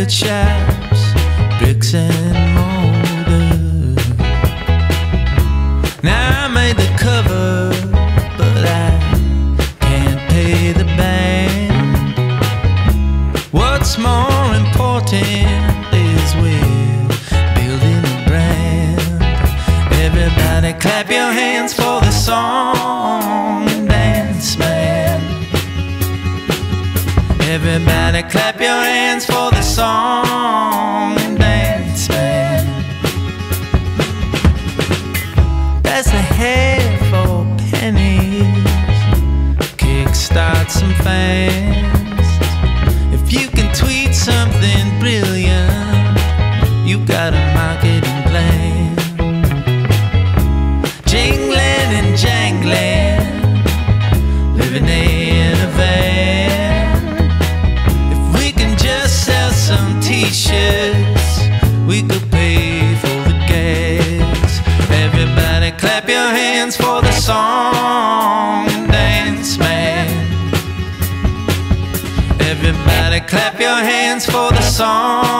Cracker Chaps, bricks and mortar. Now I made the cover, but I can't pay the band. What's more important is we're building a brand. Everybody clap your hands for the song, Dance Man. Everybody clap your hands for song and dance, man. That's a head for pennies. Kickstart some fans. If you can tweet something brilliant, you got a clap your hands for the song and dance, man. Everybody clap your hands for the song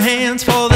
hands for